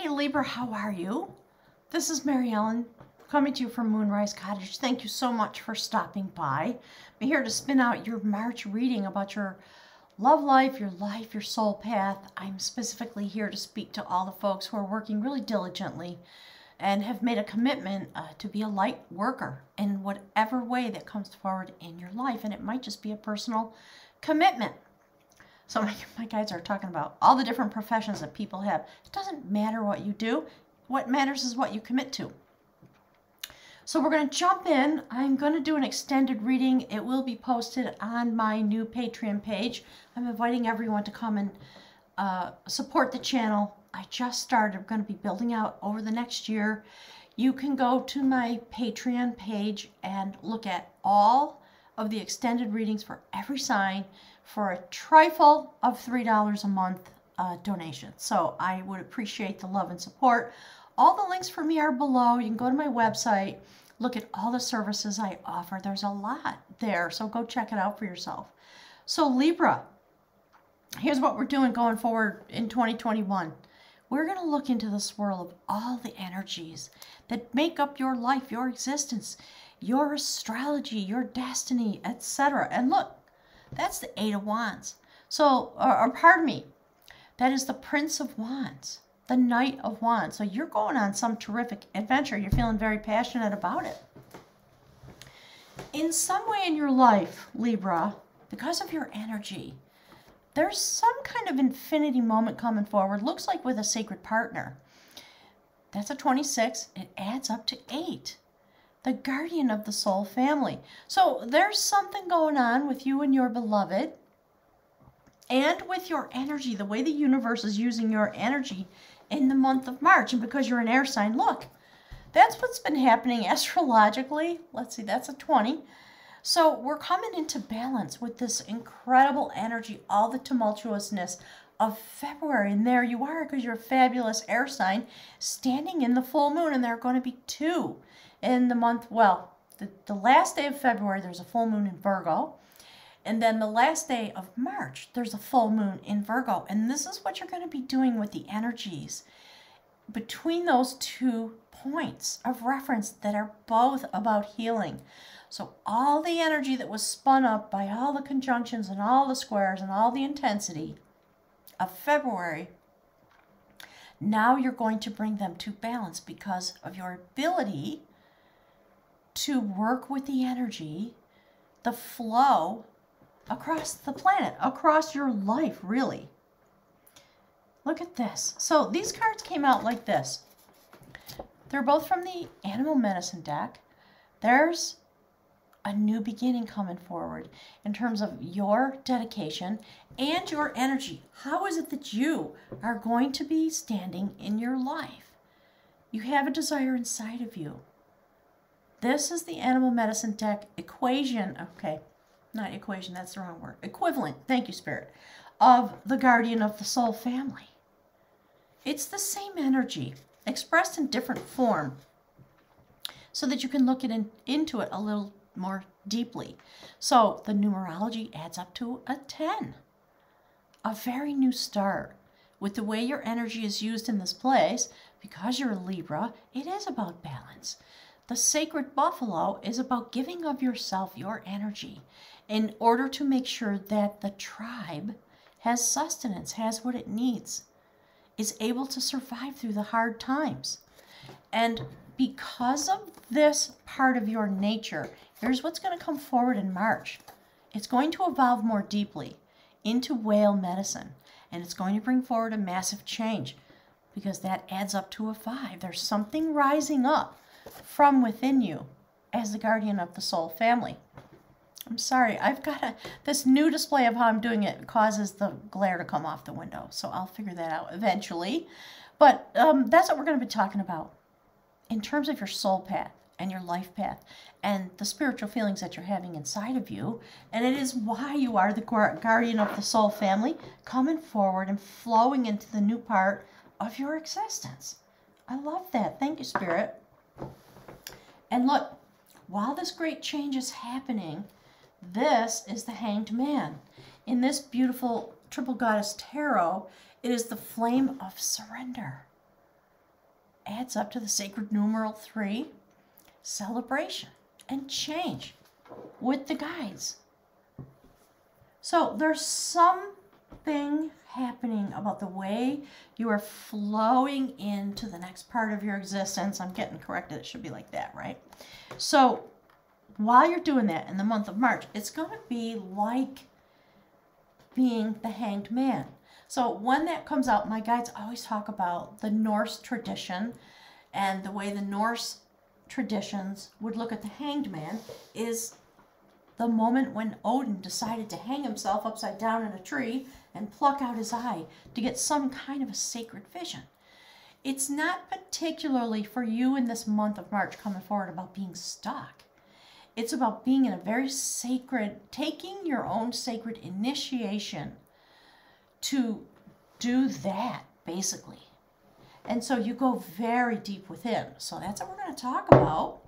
Hey Libra, how are you? This is Mary Ellen coming to you from Moonrise Cottage. Thank you so much for stopping by. I'm here to spin out your March reading about your love life, your life, your soul path. I'm specifically here to speak to all the folks who are working really diligently and have made a commitment uh, to be a light worker in whatever way that comes forward in your life. And it might just be a personal commitment. So my, my guides are talking about all the different professions that people have. It doesn't matter what you do. What matters is what you commit to. So we're going to jump in. I'm going to do an extended reading. It will be posted on my new Patreon page. I'm inviting everyone to come and uh, support the channel. I just started. I'm going to be building out over the next year. You can go to my Patreon page and look at all of the extended readings for every sign for a trifle of $3 a month uh, donation. So I would appreciate the love and support. All the links for me are below. You can go to my website, look at all the services I offer. There's a lot there, so go check it out for yourself. So Libra, here's what we're doing going forward in 2021. We're going to look into the swirl of all the energies that make up your life, your existence, your astrology, your destiny, etc. And look, that's the Eight of Wands. So, or, or pardon me, that is the Prince of Wands, the Knight of Wands. So you're going on some terrific adventure. You're feeling very passionate about it. In some way in your life, Libra, because of your energy, there's some kind of infinity moment coming forward. Looks like with a sacred partner. That's a 26. It adds up to 8 the guardian of the soul family. So there's something going on with you and your beloved and with your energy, the way the universe is using your energy in the month of March. And because you're an air sign, look, that's what's been happening astrologically. Let's see, that's a 20. So we're coming into balance with this incredible energy, all the tumultuousness of February. And there you are, because you're a fabulous air sign, standing in the full moon. And there are going to be two in the month, well, the, the last day of February, there's a full moon in Virgo. And then the last day of March, there's a full moon in Virgo. And this is what you're going to be doing with the energies between those two points of reference that are both about healing. So all the energy that was spun up by all the conjunctions and all the squares and all the intensity of February, now you're going to bring them to balance because of your ability to work with the energy, the flow across the planet, across your life, really. Look at this. So these cards came out like this. They're both from the Animal Medicine deck. There's a new beginning coming forward in terms of your dedication and your energy. How is it that you are going to be standing in your life? You have a desire inside of you. This is the animal medicine tech equation. Okay, not equation, that's the wrong word. Equivalent, thank you, Spirit, of the guardian of the soul family. It's the same energy expressed in different form so that you can look it in, into it a little more deeply. So the numerology adds up to a 10. A very new start. With the way your energy is used in this place, because you're a Libra, it is about balance. The sacred buffalo is about giving of yourself, your energy, in order to make sure that the tribe has sustenance, has what it needs, is able to survive through the hard times. And because of this part of your nature, here's what's going to come forward in March. It's going to evolve more deeply into whale medicine, and it's going to bring forward a massive change because that adds up to a five. There's something rising up from within you as the guardian of the soul family. I'm sorry, I've got a, this new display of how I'm doing it causes the glare to come off the window, so I'll figure that out eventually. But um, that's what we're going to be talking about in terms of your soul path and your life path and the spiritual feelings that you're having inside of you. And it is why you are the guardian of the soul family, coming forward and flowing into the new part of your existence. I love that. Thank you, Spirit. And look, while this great change is happening, this is the Hanged Man. In this beautiful Triple Goddess Tarot, it is the flame of surrender. adds up to the sacred numeral three celebration and change with the guides. So there's something happening about the way you are flowing into the next part of your existence. I'm getting corrected. It should be like that, right? So while you're doing that in the month of March, it's going to be like being the hanged man. So when that comes out, my guides always talk about the Norse tradition and the way the Norse traditions would look at the hanged man is the moment when Odin decided to hang himself upside down in a tree and pluck out his eye to get some kind of a sacred vision. It's not particularly for you in this month of March coming forward about being stuck. It's about being in a very sacred, taking your own sacred initiation to do that, basically. And so you go very deep within. So that's what we're going to talk about.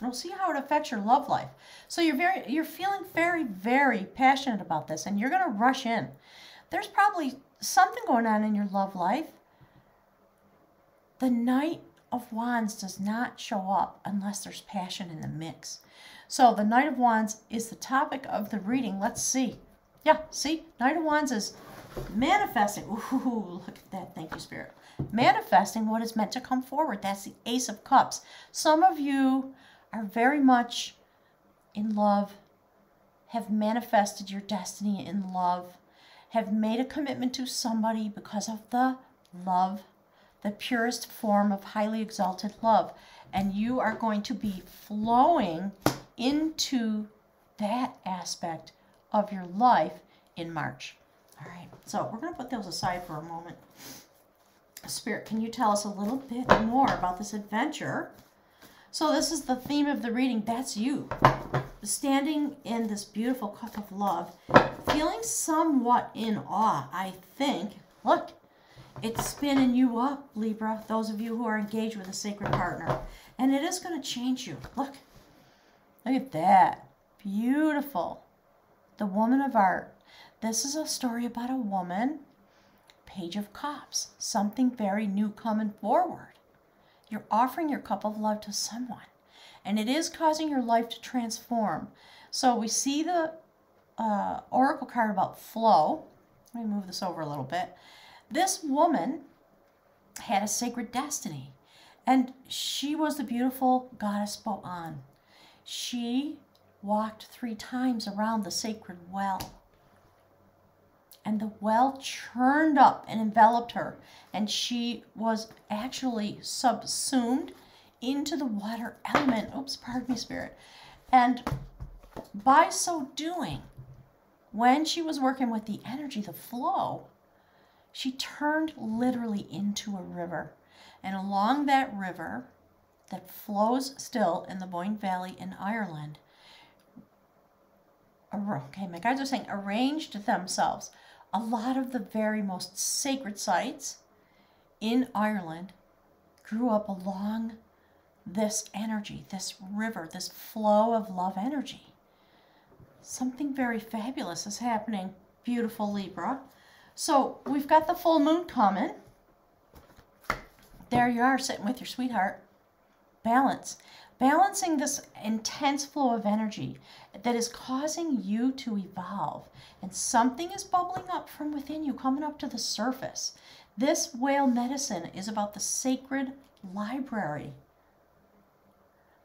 We'll see how it affects your love life. So you're very you're feeling very very passionate about this and you're going to rush in. There's probably something going on in your love life. The Knight of Wands does not show up unless there's passion in the mix. So the Knight of Wands is the topic of the reading. Let's see. Yeah, see? Knight of Wands is manifesting. Ooh, look at that. Thank you, Spirit. Manifesting what is meant to come forward. That's the Ace of Cups. Some of you are very much in love, have manifested your destiny in love, have made a commitment to somebody because of the love, the purest form of highly exalted love. And you are going to be flowing into that aspect of your life in March. All right, so we're going to put those aside for a moment. Spirit, can you tell us a little bit more about this adventure? So this is the theme of the reading. That's you. Standing in this beautiful cup of love, feeling somewhat in awe, I think. Look, it's spinning you up, Libra, those of you who are engaged with a sacred partner. And it is going to change you. Look, Look at that. Beautiful. The Woman of Art. This is a story about a woman. Page of Cups. Something very new coming forward. You're offering your cup of love to someone. And it is causing your life to transform. So we see the uh, oracle card about flow. Let me move this over a little bit. This woman had a sacred destiny. And she was the beautiful goddess Boann. She walked three times around the sacred well. And the well churned up and enveloped her, and she was actually subsumed into the water element. Oops, pardon me, spirit. And by so doing, when she was working with the energy, the flow, she turned literally into a river. And along that river, that flows still in the Boyne Valley in Ireland. Okay, my guides are saying arranged themselves. A lot of the very most sacred sites in Ireland grew up along this energy, this river, this flow of love energy. Something very fabulous is happening, beautiful Libra. So we've got the full moon coming. There you are sitting with your sweetheart balance. Balancing this intense flow of energy that is causing you to evolve. And something is bubbling up from within you, coming up to the surface. This whale medicine is about the sacred library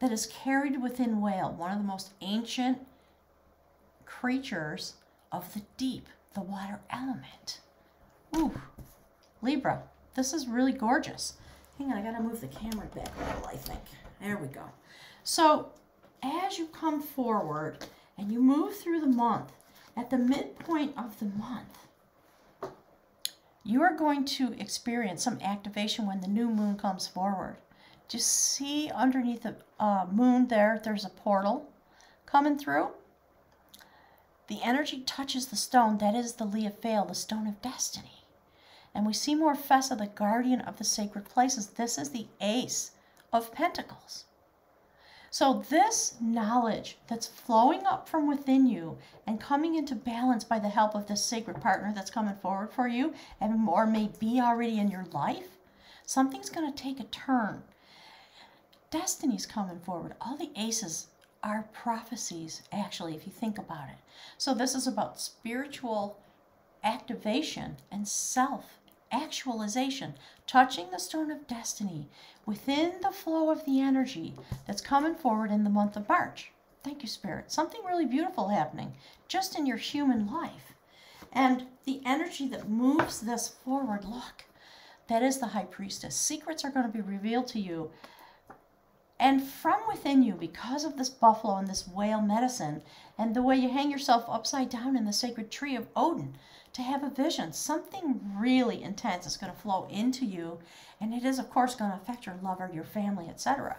that is carried within whale, one of the most ancient creatures of the deep, the water element. Ooh, Libra, this is really gorgeous. Hang on, I gotta move the camera back a little, I think. There we go. So as you come forward and you move through the month, at the midpoint of the month, you are going to experience some activation when the new moon comes forward. Just see underneath the uh, moon there, there's a portal coming through. The energy touches the stone. That is the Lia Fail, the stone of destiny. And we see Morfessa, the guardian of the sacred places. This is the ace of pentacles. So this knowledge that's flowing up from within you and coming into balance by the help of this sacred partner that's coming forward for you and or may be already in your life, Something's going to take a turn. Destiny's coming forward. All the aces are prophecies, actually, if you think about it. So this is about spiritual activation and self actualization, touching the stone of destiny within the flow of the energy that's coming forward in the month of March. Thank you, Spirit. Something really beautiful happening just in your human life. And the energy that moves this forward, look, that is the high priestess. Secrets are going to be revealed to you. And from within you, because of this buffalo and this whale medicine, and the way you hang yourself upside down in the sacred tree of Odin to have a vision, something really intense is going to flow into you. And it is, of course, going to affect your lover, your family, etc.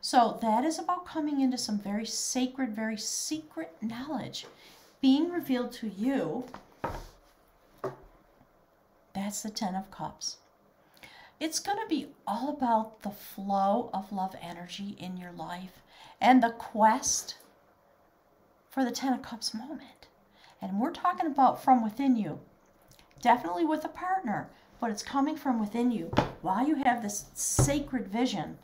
So that is about coming into some very sacred, very secret knowledge being revealed to you. That's the Ten of Cups. It's going to be all about the flow of love energy in your life and the quest for the Ten of Cups moment. And we're talking about from within you. Definitely with a partner, but it's coming from within you while you have this sacred vision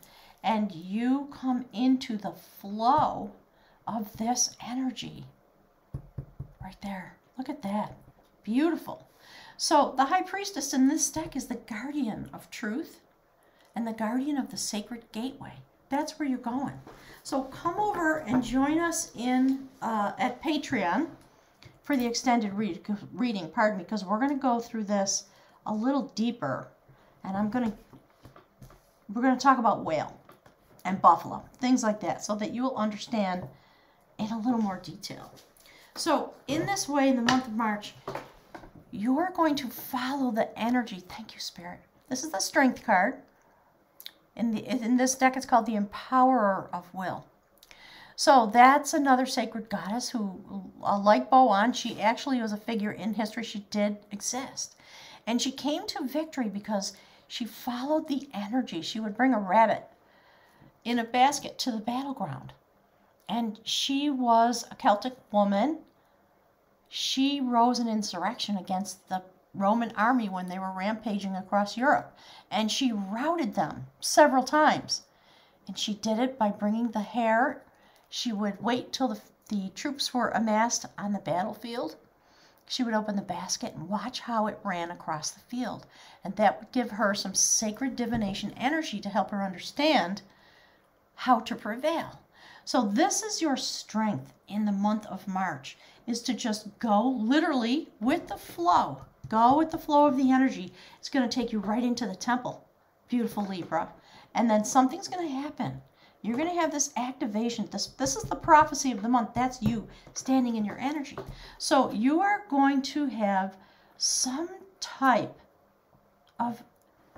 and you come into the flow of this energy right there. Look at that. Beautiful. So the high priestess in this deck is the guardian of truth and the guardian of the sacred gateway. That's where you're going. So come over and join us in uh, at Patreon for the extended read, reading, pardon me, because we're going to go through this a little deeper. And I'm going to, we're going to talk about whale and buffalo, things like that, so that you will understand in a little more detail. So in this way, in the month of March, you're going to follow the energy. Thank you, Spirit. This is the Strength card. In, the, in this deck, it's called the Empowerer of Will. So that's another sacred goddess who, uh, like Boann, she actually was a figure in history. She did exist. And she came to victory because she followed the energy. She would bring a rabbit in a basket to the battleground. And she was a Celtic woman. She rose an insurrection against the Roman army when they were rampaging across Europe. And she routed them several times. And she did it by bringing the hare. She would wait till the, the troops were amassed on the battlefield. She would open the basket and watch how it ran across the field. And that would give her some sacred divination energy to help her understand how to prevail. So this is your strength in the month of March is to just go literally with the flow. Go with the flow of the energy. It's going to take you right into the temple. Beautiful Libra. And then something's going to happen. You're going to have this activation. This, this is the prophecy of the month. That's you standing in your energy. So you are going to have some type of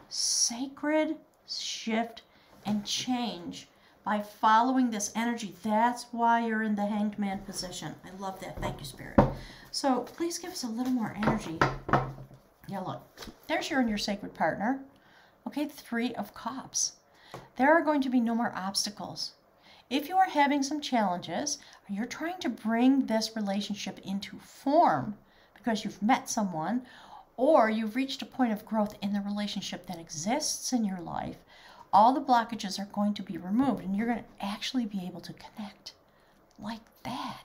sacred shift and change by following this energy. That's why you're in the hanged man position. I love that. Thank you, Spirit. So please give us a little more energy. Yeah, look. There's your and your sacred partner. Okay, three of cups. There are going to be no more obstacles. If you are having some challenges, you're trying to bring this relationship into form because you've met someone, or you've reached a point of growth in the relationship that exists in your life, all the blockages are going to be removed and you're going to actually be able to connect like that.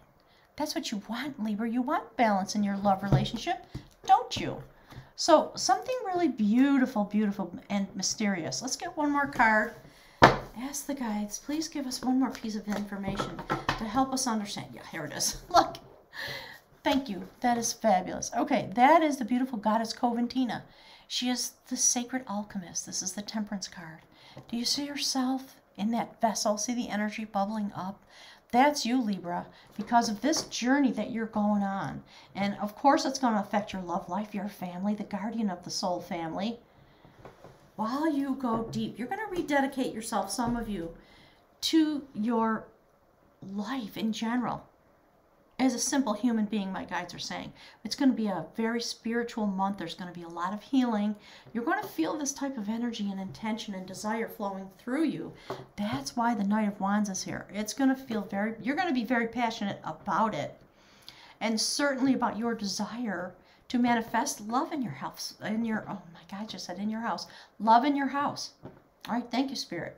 That's what you want, Libra. You want balance in your love relationship, don't you? So, something really beautiful, beautiful, and mysterious. Let's get one more card. Ask the guides, please give us one more piece of information to help us understand. Yeah, here it is. Look. Thank you. That is fabulous. Okay, that is the beautiful goddess Coventina. She is the sacred alchemist. This is the temperance card. Do you see yourself in that vessel? See the energy bubbling up? That's you, Libra, because of this journey that you're going on. And of course, it's going to affect your love life, your family, the guardian of the soul family. While you go deep, you're going to rededicate yourself, some of you, to your life in general as a simple human being, my guides are saying. It's going to be a very spiritual month. There's going to be a lot of healing. You're going to feel this type of energy and intention and desire flowing through you. That's why the Knight of Wands is here. It's going to feel very, you're going to be very passionate about it. And certainly about your desire to manifest love in your house. In your, oh my God, I just said in your house. Love in your house. All right, thank you, Spirit.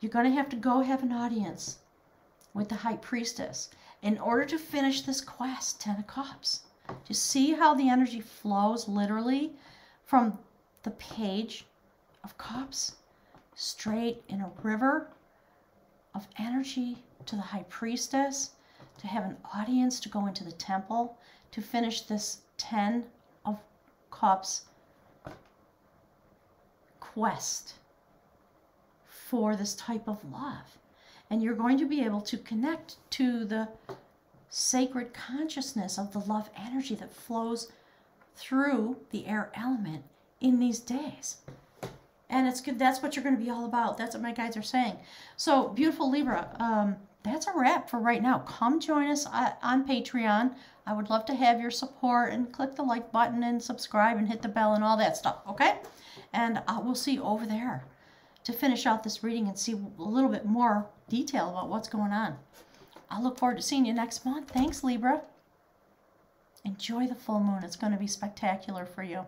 You're going to have to go have an audience with the High Priestess in order to finish this quest, Ten of Cups. To see how the energy flows literally from the page of cups straight in a river of energy to the high priestess, to have an audience to go into the temple, to finish this 10 of cups quest for this type of love. And you're going to be able to connect to the sacred consciousness of the love energy that flows through the air element in these days. And it's good. That's what you're going to be all about. That's what my guides are saying. So, beautiful Libra, um, that's a wrap for right now. Come join us uh, on Patreon. I would love to have your support and click the like button and subscribe and hit the bell and all that stuff, okay? And uh, we'll see you over there to finish out this reading and see a little bit more detail about what's going on. I look forward to seeing you next month. Thanks, Libra. Enjoy the full moon. It's going to be spectacular for you.